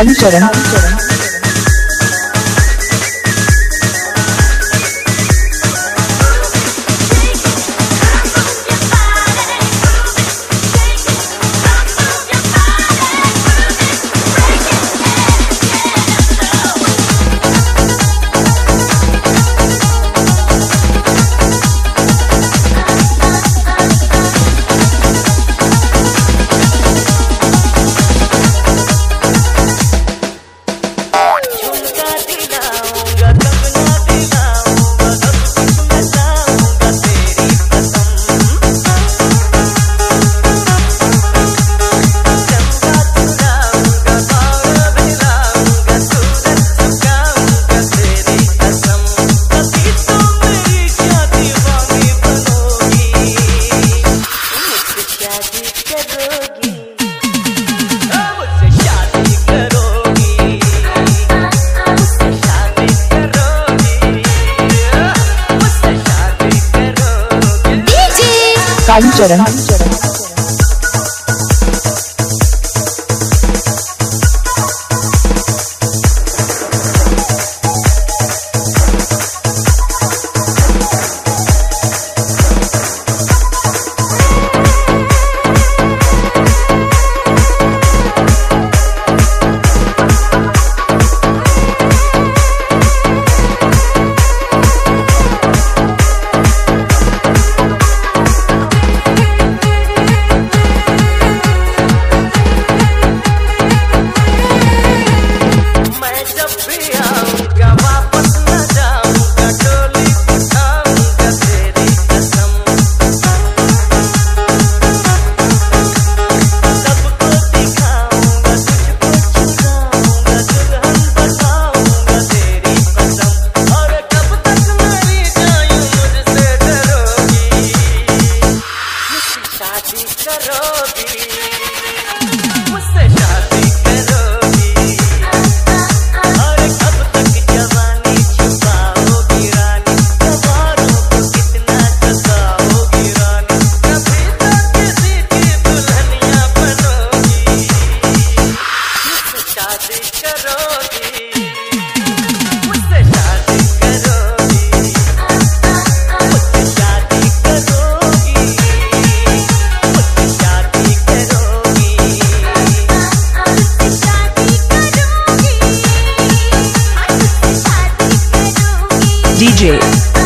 कालीचरण झुमका Salih Ceren.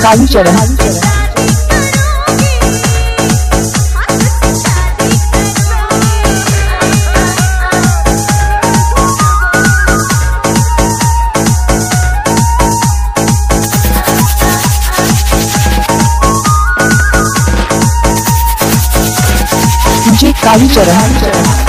Kalicharan DJ Kalicharan